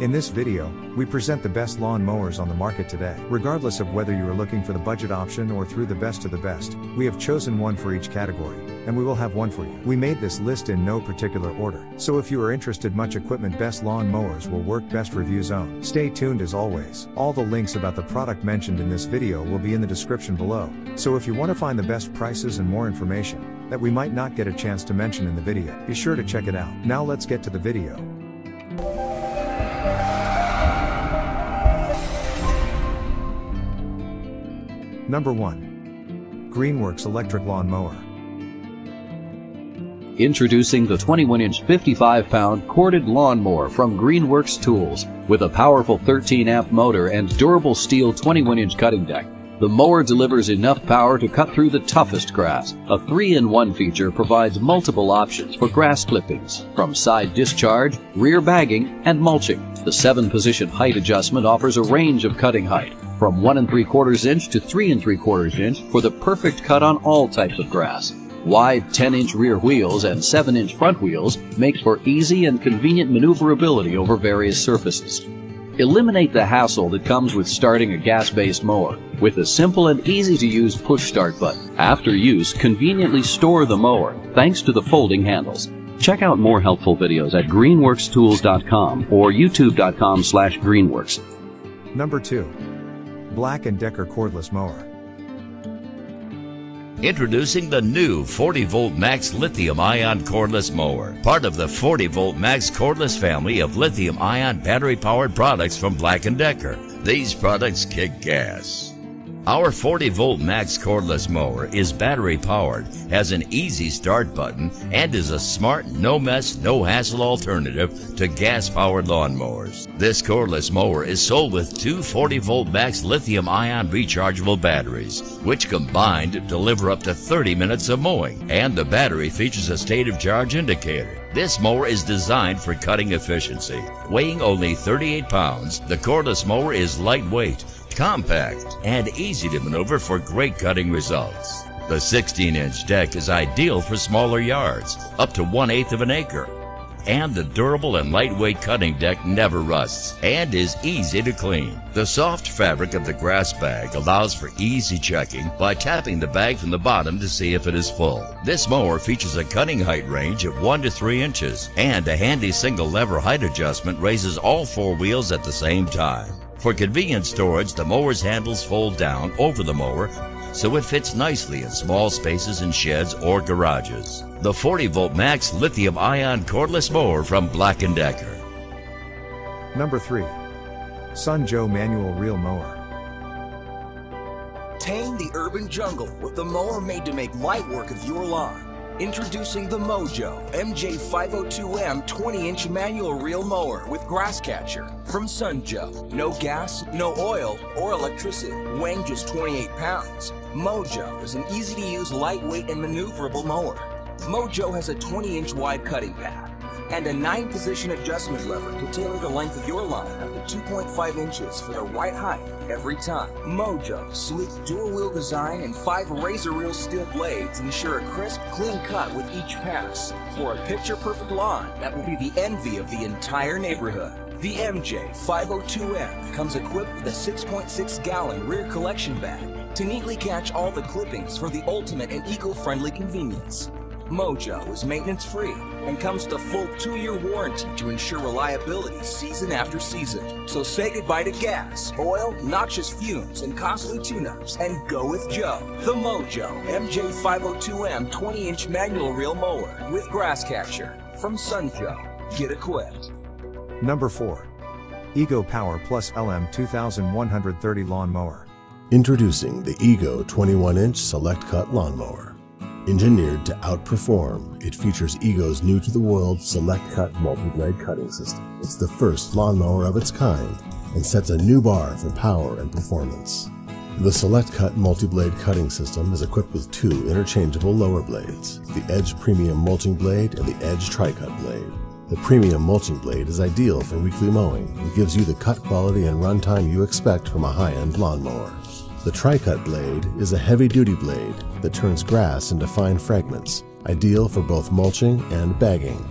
In this video, we present the best lawn mowers on the market today. Regardless of whether you are looking for the budget option or through the best of the best, we have chosen one for each category, and we will have one for you. We made this list in no particular order, so if you are interested much equipment best lawn mowers will work best review zone. Stay tuned as always. All the links about the product mentioned in this video will be in the description below, so if you want to find the best prices and more information, that we might not get a chance to mention in the video, be sure to check it out. Now let's get to the video. Number 1. Greenworks Electric Lawn Mower. Introducing the 21-inch 55-pound corded lawnmower from Greenworks Tools with a powerful 13-amp motor and durable steel 21-inch cutting deck. The mower delivers enough power to cut through the toughest grass. A 3-in-1 feature provides multiple options for grass clippings, from side discharge, rear bagging, and mulching. The 7-position height adjustment offers a range of cutting height, from 1 and 3 quarters inch to 3 and 3 quarters inch for the perfect cut on all types of grass. Wide 10-inch rear wheels and 7-inch front wheels make for easy and convenient maneuverability over various surfaces. Eliminate the hassle that comes with starting a gas-based mower with a simple and easy-to-use push-start button. After use, conveniently store the mower thanks to the folding handles. Check out more helpful videos at greenworkstools.com or youtube.com slash greenworks. Number 2. Black & Decker Cordless Mower. Introducing the new 40 volt max lithium ion cordless mower, part of the 40 volt max cordless family of lithium ion battery powered products from Black & Decker. These products kick gas. Our 40 volt max cordless mower is battery powered, has an easy start button, and is a smart, no mess, no hassle alternative to gas powered lawnmowers. This cordless mower is sold with two 40 volt max lithium ion rechargeable batteries, which combined deliver up to 30 minutes of mowing, and the battery features a state of charge indicator. This mower is designed for cutting efficiency. Weighing only 38 pounds, the cordless mower is lightweight compact, and easy to maneuver for great cutting results. The 16 inch deck is ideal for smaller yards, up to one eighth of an acre. And the durable and lightweight cutting deck never rusts and is easy to clean. The soft fabric of the grass bag allows for easy checking by tapping the bag from the bottom to see if it is full. This mower features a cutting height range of 1 to 3 inches, and a handy single lever height adjustment raises all four wheels at the same time. For convenient storage, the mower's handles fold down over the mower so it fits nicely in small spaces in sheds or garages. The 40 volt max lithium ion cordless mower from Black & Decker. Number 3. Sun Joe Manual Reel Mower. Tame the urban jungle with the mower made to make light work of your lawn. Introducing the Mow Joe MJ502M 20-inch manual reel mower with grass catcher from Sun Joe. No gas, no oil, or electricity. Weighing just 28 pounds, Mow Joe is an easy-to-use, lightweight, and maneuverable mower. Mow Joe has a 20-inch wide cutting path and a 9-position adjustment lever to tailor the length of your line up to 2.5 inches for the right height every time. Mow Joe sleek dual-wheel design and 5 razor reel steel blades ensure a crisp, clean cut with each pass for a picture-perfect lawn that will be the envy of the entire neighborhood. The MJ502M comes equipped with a 6.6 gallon rear collection bag to neatly catch all the clippings for the ultimate and eco-friendly convenience. Mow Joe is maintenance free and comes with a full two year warranty to ensure reliability season after season. So say goodbye to gas, oil, noxious fumes, and costly tune ups and go with Joe. The Mow Joe MJ502M 20 inch manual reel mower with grass catcher from Sun Joe. Get equipped. Number 4. Ego Power Plus LM 2130 Lawn Mower. Introducing the Ego 21 inch Select Cut Lawnmower. Engineered to outperform, it features Ego's new to the world Select Cut multi-blade cutting system. It's the first lawnmower of its kind and sets a new bar for power and performance. The Select Cut multi-blade cutting system is equipped with two interchangeable lower blades, the Edge Premium mulching blade and the Edge Tri-Cut blade. The premium mulching blade is ideal for weekly mowing and gives you the cut quality and runtime you expect from a high-end lawnmower. The Tri-Cut blade is a heavy-duty blade that turns grass into fine fragments, ideal for both mulching and bagging.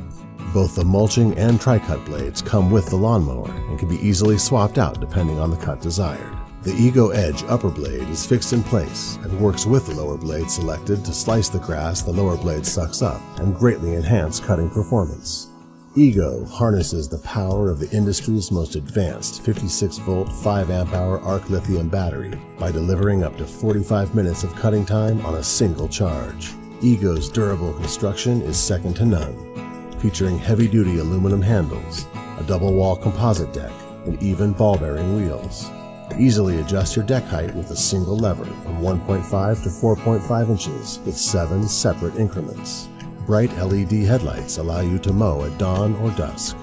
Both the mulching and tri-cut blades come with the lawnmower and can be easily swapped out depending on the cut desired. The Ego Edge upper blade is fixed in place and works with the lower blade selected to slice the grass the lower blade sucks up and greatly enhance cutting performance. Ego harnesses the power of the industry's most advanced 56 volt 5 amp hour arc lithium battery by delivering up to 45 minutes of cutting time on a single charge. Ego's durable construction is second to none, featuring heavy duty aluminum handles, a double wall composite deck, and even ball bearing wheels. Easily adjust your deck height with a single lever from 1.5 to 4.5 inches with seven separate increments. Bright LED headlights allow you to mow at dawn or dusk.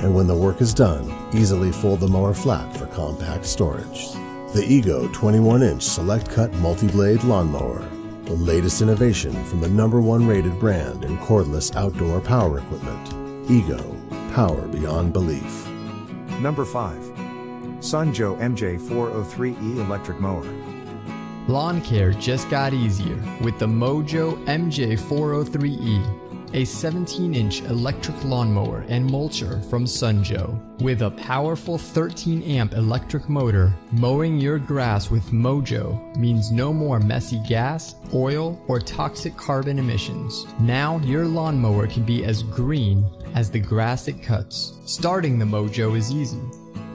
And when the work is done, easily fold the mower flat for compact storage. The Ego 21-inch Select Cut Multi-Blade Lawnmower, the latest innovation from the number one rated brand in cordless outdoor power equipment. Ego, power beyond belief. Number 5. Sun Joe MJ403E electric mower. Lawn care just got easier with the Mow Joe MJ403E, a 17 inch electric lawnmower and mulcher from Sun Joe. With a powerful 13 amp electric motor, mowing your grass with Mow Joe means no more messy gas, oil, or toxic carbon emissions. Now your lawnmower can be as green as the grass it cuts. Starting the Mow Joe is easy.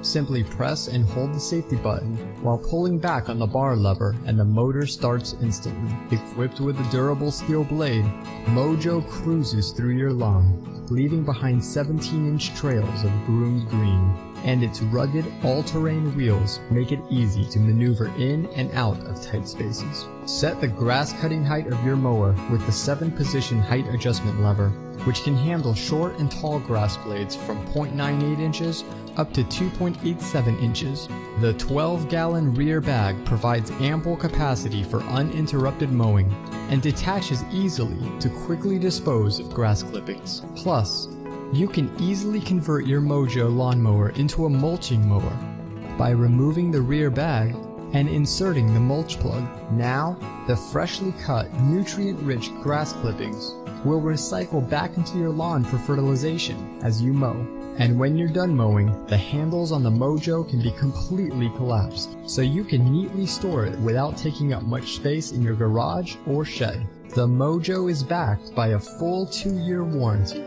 Simply press and hold the safety button while pulling back on the bar lever and the motor starts instantly. Equipped with a durable steel blade, Mow Joe cruises through your lawn, leaving behind 17-inch trails of groomed green. And its rugged, all-terrain wheels make it easy to maneuver in and out of tight spaces. Set the grass cutting height of your mower with the 7-position height adjustment lever, which can handle short and tall grass blades from 0.98 inches up to 2.87 inches. The 12 gallon rear bag provides ample capacity for uninterrupted mowing and detaches easily to quickly dispose of grass clippings. Plus, you can easily convert your Mow Joe lawnmower into a mulching mower by removing the rear bag and inserting the mulch plug. Now, the freshly cut, nutrient-rich grass clippings will recycle back into your lawn for fertilization as you mow. And when you're done mowing, the handles on the Mow Joe can be completely collapsed, so you can neatly store it without taking up much space in your garage or shed. The Mow Joe is backed by a full two-year warranty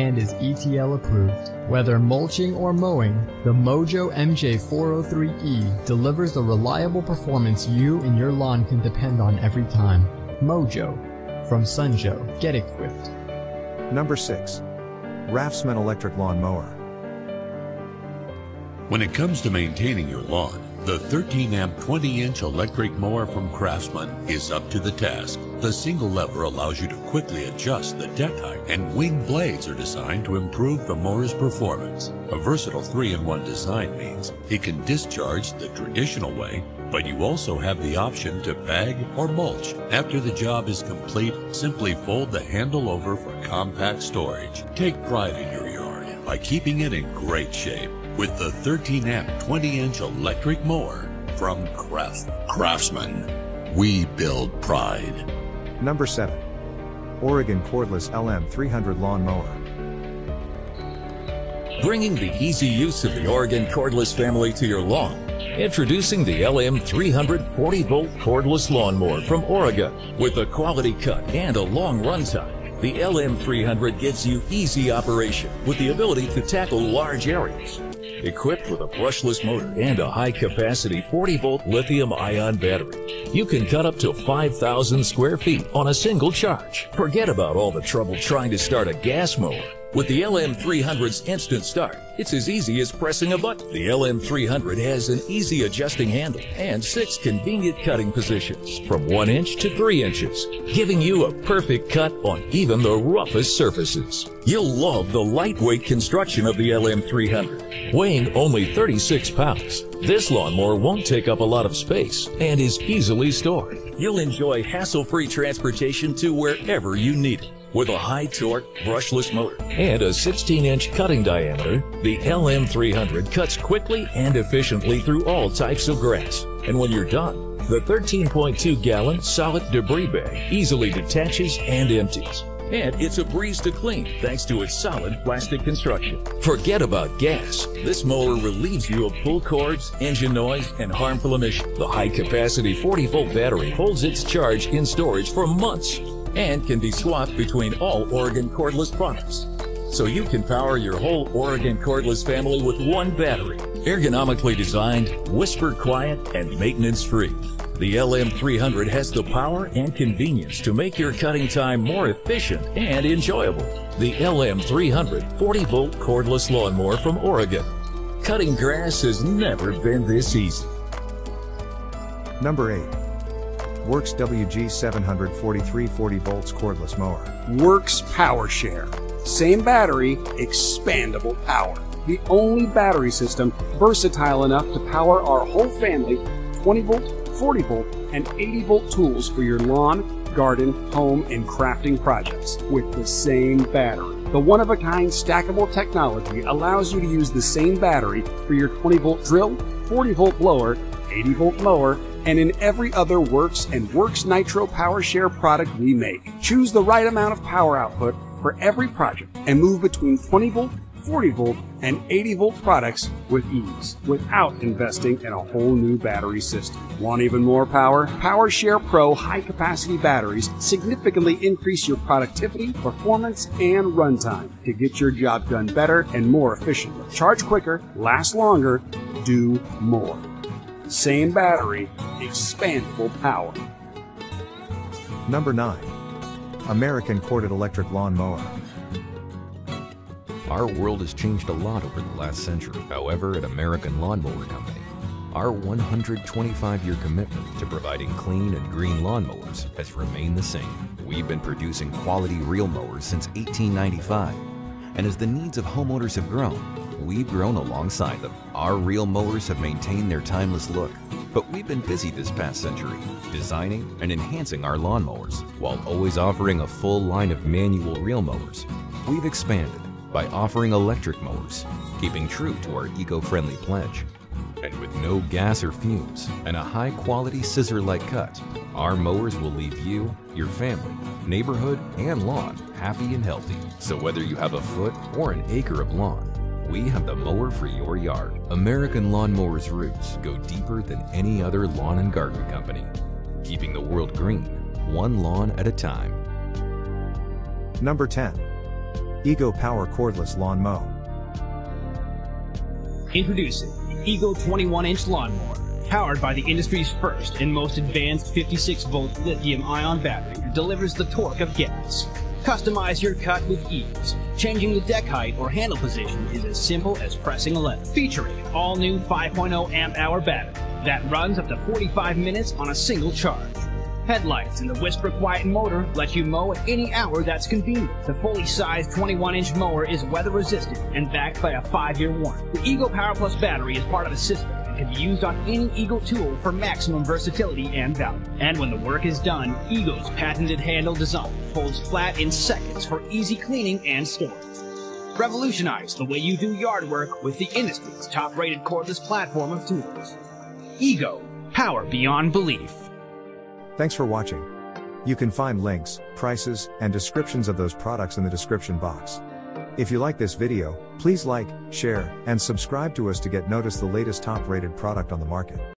and is ETL approved. Whether mulching or mowing, the Mow Joe MJ403E delivers the reliable performance you and your lawn can depend on every time. Mow Joe from Sun Joe. Get equipped. Number 6. Raftsman electric lawn mower. When it comes to maintaining your lawn, the 13 amp 20 inch electric mower from Craftsman is up to the task. The single lever allows you to quickly adjust the deck height, and wing blades are designed to improve the mower's performance. A versatile 3 in 1 design means it can discharge the traditional way, but you also have the option to bag or mulch. After the job is complete, simply fold the handle over for compact storage. Take pride in your yard by keeping it in great shape with the 13 amp 20 inch electric mower from Craft. Craftsman. We build pride. Number 7. Oregon cordless LM300 lawn mower. Bringing the easy use of the Oregon cordless family to your lawn. Introducing the LM300 40 volt cordless lawnmower from Oregon. With a quality cut and a long runtime, the LM300 gives you easy operation with the ability to tackle large areas. Equipped with a brushless motor and a high capacity 40 volt lithium ion battery, you can cut up to 5,000 square feet on a single charge. Forget about all the trouble trying to start a gas mower. With the LM300's instant start, it's as easy as pressing a button. The LM300 has an easy adjusting handle and six convenient cutting positions from 1 inch to 3 inches, giving you a perfect cut on even the roughest surfaces. You'll love the lightweight construction of the LM300. Weighing only 36 pounds, this lawnmower won't take up a lot of space and is easily stored. You'll enjoy hassle-free transportation to wherever you need it. With a high torque, brushless motor and a 16 inch cutting diameter, the LM300 cuts quickly and efficiently through all types of grass. And when you're done, the 13.2 gallon solid debris bag easily detaches and empties. and it's a breeze to clean thanks to its solid plastic construction. Forget about gas. This mower relieves you of pull cords, engine noise, and harmful emissions. The high-capacity 40-volt battery holds its charge in storage for months and can be swapped between all Oregon cordless products. So you can power your whole Oregon cordless family with one battery. Ergonomically designed, whisper quiet, and maintenance free. The LM300 has the power and convenience to make your cutting time more efficient and enjoyable. The LM300 40 volt cordless lawnmower from Oregon. Cutting grass has never been this easy. Number 8. Worx WG 743 40 volts cordless mower. Worx Power Share. Same battery, expandable power. The only battery system versatile enough to power our whole family 20 volt, 40 volt, and 80 volt tools for your lawn, garden, home, and crafting projects with the same battery. The one of a kind stackable technology allows you to use the same battery for your 20 volt drill, 40 volt blower, 80 volt mower, and in every other Worx and Worx Nitro Power Share product we make. Choose the right amount of power output for every project and move between 20 volt, 40 volt, and 80 volt products with ease without investing in a whole new battery system. Want even more power? PowerShare Pro high capacity batteries significantly increase your productivity, performance, and runtime to get your job done better and more efficiently. Charge quicker, last longer, do more. Same battery, expandable power. Number 9. American Corded Electric Lawn Mower. Our world has changed a lot over the last century. However, at American Lawnmower Company, our 125 year commitment to providing clean and green lawnmowers has remained the same. We've been producing quality reel mowers since 1895, and as the needs of homeowners have grown, we've grown alongside them. Our reel mowers have maintained their timeless look, but we've been busy this past century designing and enhancing our lawnmowers while always offering a full line of manual reel mowers. We've expanded by offering electric mowers, keeping true to our eco-friendly pledge. And with no gas or fumes and a high-quality scissor-like cut, our mowers will leave you, your family, neighborhood, and lawn happy and healthy. So whether you have a foot or an acre of lawn, we have the mower for your yard. American Lawnmowers roots go deeper than any other lawn and garden company, keeping the world green, one lawn at a time. Number 10. Ego Power Cordless Lawn Mow. Introducing the Ego 21 inch lawnmower, powered by the industry's first and most advanced 56 volt lithium ion battery that delivers the torque of gas. Customize your cut with ease. Changing the deck height or handle position is as simple as pressing a lever. Featuring an all new 5.0 amp hour battery that runs up to 45 minutes on a single charge. Headlights and the Whisper Quiet motor let you mow at any hour that's convenient. The fully sized 21 inch mower is weather resistant and backed by a 5 year warranty. The Ego Power Plus battery is part of the system can be used on any Ego tool for maximum versatility and value. And when the work is done, Ego's patented handle design folds flat in seconds for easy cleaning and storage. Revolutionize the way you do yard work with the industry's top rated cordless platform of tools. Ego, power beyond belief. Thanks for watching. You can find links, prices, and descriptions of those products in the description box. If you like this video, please like, share, and subscribe to us to get notice the latest top rated product on the market.